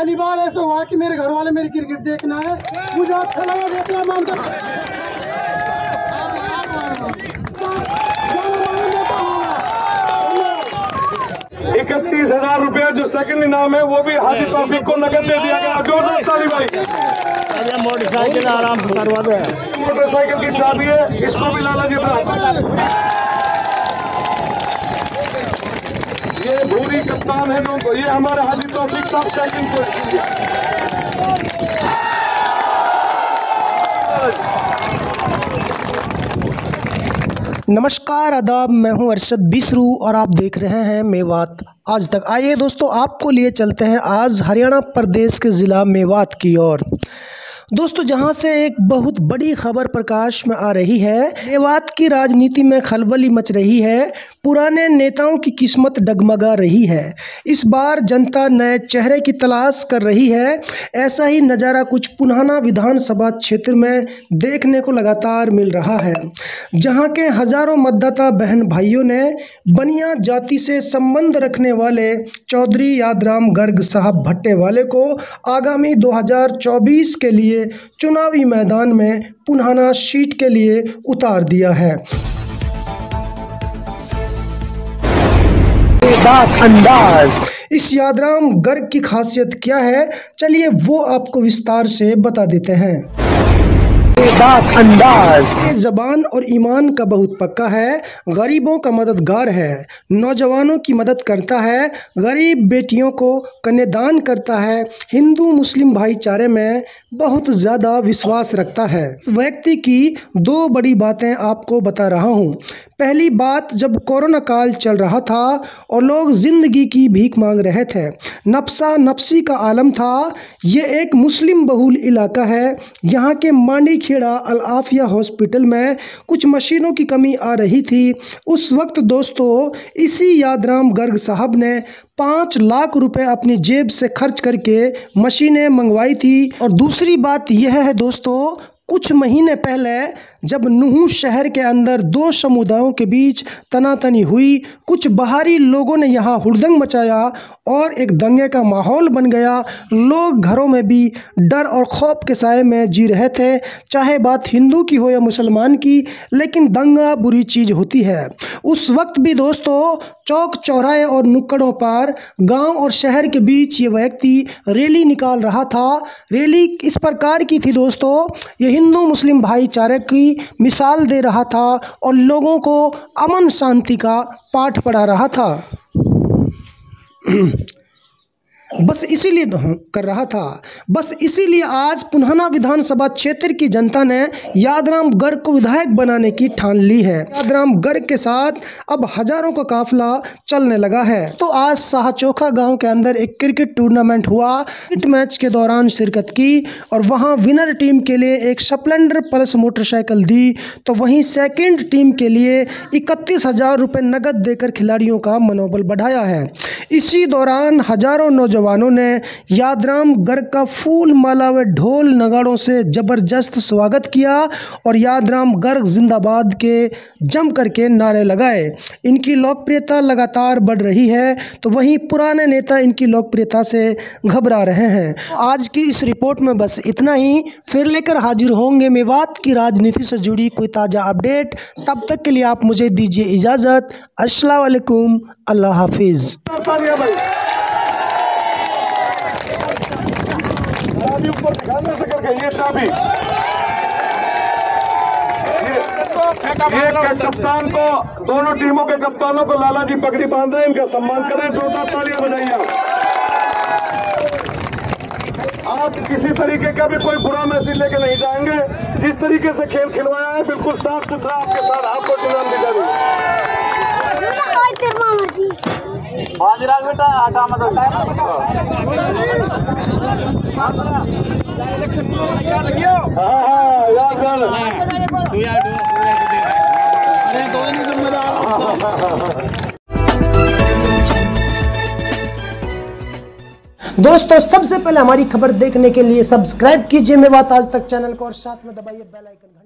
पहली बार ऐसा हुआ कि मेरे घर वाले मेरी क्रिकेट देखना है। मुझे अच्छा लगा देखना मैं उनका इकतीस हज़ार रुपया जो सेकंड इनाम है वो भी हाजी तौफीक को नकद दे दिया गया। जोरदार ताली भाई मोटरसाइकिल आराम करवा दे। मोटरसाइकिल की चाबी है इसको भी लाला जी बना कप्तान है जो ये हमारे हाजी तौफीक साहब सेकंड को नमस्कार, आदाब, मैं हूँ अरशद बिसरू और आप देख रहे हैं मेवात। आज तक आइए दोस्तों, आपको लिए चलते हैं आज हरियाणा प्रदेश के ज़िला मेवात की ओर। दोस्तों, जहाँ से एक बहुत बड़ी खबर प्रकाश में आ रही है, मेवात की राजनीति में खलबली मच रही है, पुराने नेताओं की किस्मत डगमगा रही है। इस बार जनता नए चेहरे की तलाश कर रही है, ऐसा ही नज़ारा कुछ पुनहाना विधानसभा क्षेत्र में देखने को लगातार मिल रहा है, जहाँ के हज़ारों मतदाता बहन भाइयों ने बनिया जाति से संबंध रखने वाले चौधरी यादराम गर्ग साहब भट्टे वाले को आगामी 2024 के लिए चुनावी मैदान में पुनहाना सीट के लिए उतार दिया है। अंदाज इस यादराम गर्ग की खासियत क्या है? चलिए वो आपको विस्तार से बता देते हैं। अंदाज। ये जबान और ईमान का बहुत पक्का है, गरीबों का मददगार है, नौजवानों की मदद करता है, गरीब बेटियों को कन्यादान करता है, हिंदू मुस्लिम भाईचारे में बहुत ज़्यादा विश्वास रखता है। व्यक्ति की दो बड़ी बातें आपको बता रहा हूँ। पहली बात, जब कोरोना काल चल रहा था और लोग ज़िंदगी की भीख मांग रहे थे, नफसा नफसी का आलम था, ये एक मुस्लिम बहुल इलाका है। यहाँ के मांडी खेड़ा अल आफिया हॉस्पिटल में कुछ मशीनों की कमी आ रही थी। उस वक्त दोस्तों, इसी यादराम गर्ग साहब ने पाँच लाख रुपए अपनी जेब से खर्च करके मशीनें मंगवाई थी। और दूसरी बात यह है दोस्तों, कुछ महीने पहले जब नूह शहर के अंदर दो समुदायों के बीच तनातनी हुई, कुछ बाहरी लोगों ने यहाँ हुड़दंग मचाया और एक दंगे का माहौल बन गया। लोग घरों में भी डर और खौफ के साय में जी रहे थे, चाहे बात हिंदू की हो या मुसलमान की, लेकिन दंगा बुरी चीज़ होती है। उस वक्त भी दोस्तों, चौक चौराहे और नुक्कड़ों पर गाँव और शहर के बीच ये व्यक्ति रैली निकाल रहा था। रैली इस प्रकार की थी, दोस्तों, ये हिंदू मुस्लिम भाईचारे की मिसाल दे रहा था और लोगों को अमन शांति का पाठ पढ़ा रहा था। बस इसीलिए तो कर रहा था। बस इसीलिए आज पुनहाना विधानसभा क्षेत्र की जनता ने यादराम गर्ग को विधायक बनाने की ठान ली है। यादराम गर्ग के साथ अब हज़ारों का काफिला चलने लगा है। तो आज साहचोखा गाँव के अंदर एक क्रिकेट टूर्नामेंट हुआ। क्रिकेट मैच के दौरान शिरकत की और वहाँ विनर टीम के लिए एक स्प्लेंडर प्लस मोटरसाइकिल दी। तो वहीं सेकेंड टीम के लिए इकतीस हज़ार रुपये नकद देकर खिलाड़ियों का मनोबल बढ़ाया है। इसी दौरान हज़ारों नौजवान जवानों ने यादराम गर्ग का फूल माला व ढोल नगाड़ों से ज़बरदस्त स्वागत किया और यादराम गर्ग जिंदाबाद के जम करके नारे लगाए। इनकी लोकप्रियता लगातार बढ़ रही है तो वहीं पुराने नेता इनकी लोकप्रियता से घबरा रहे हैं। आज की इस रिपोर्ट में बस इतना ही। फिर लेकर हाजिर होंगे मेवात की राजनीति से जुड़ी कोई ताज़ा अपडेट। तब तक के लिए आप मुझे दीजिए इजाज़त। अस्सलाम वालेकुम। अल्लाह हाफिज़ तालियाँ भाई चाबी ऊपर दिखाने से करके ये चाबी कप्तान को, दोनों टीमों के कप्तानों को लाला जी पगड़ी बाँध रहे इनका सम्मान करें। जोरदार तालियाँ बजाइए आप। किसी तरीके का भी कोई बुरा मैसेज लेके नहीं जाएँगे। जिस तरीके से खेल खिलवाया है, बिल्कुल साफ़ सुथरा आपके साथ आपको दिखा दूँगा हाजिराज बेटा, आटा दोस्तों, सबसे पहले हमारी खबर देखने के लिए सब्सक्राइब कीजिए मेवात आज तक चैनल को और साथ में दबाइए बेल आइकन